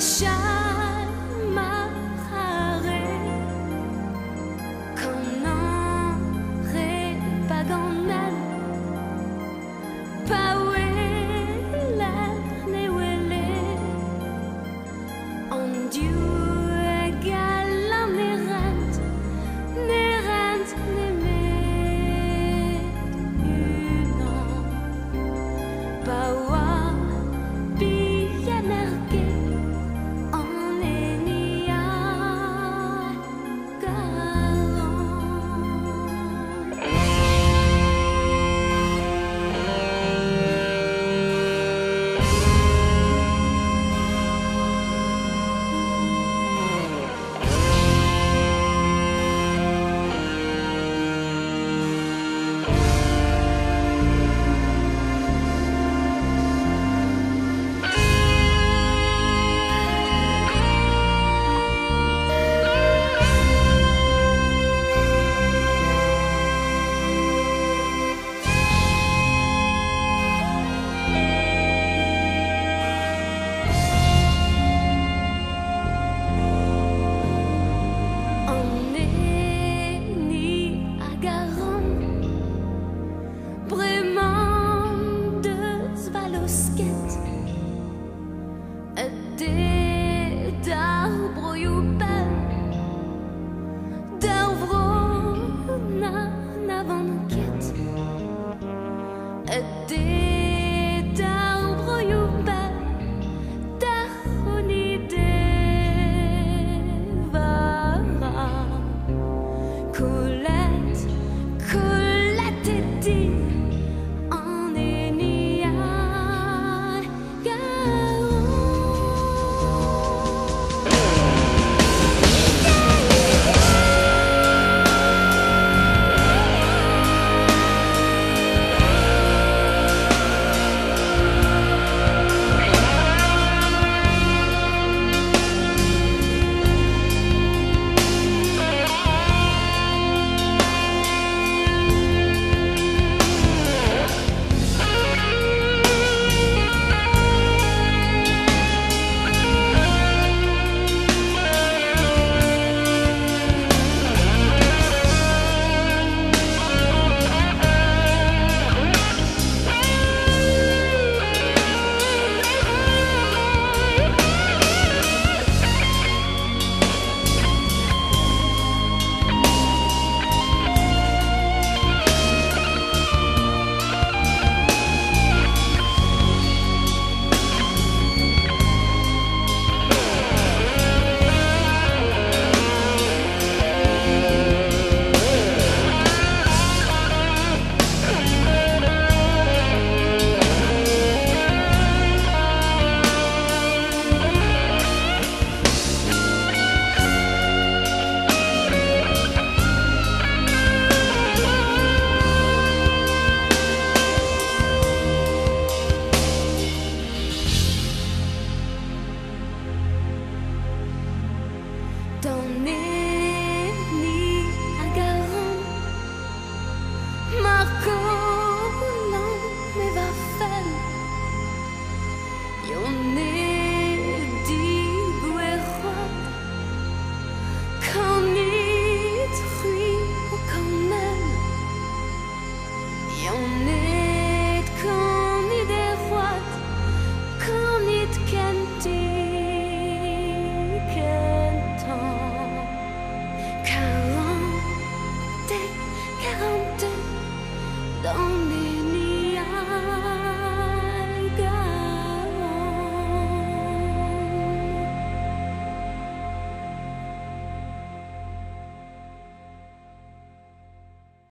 笑。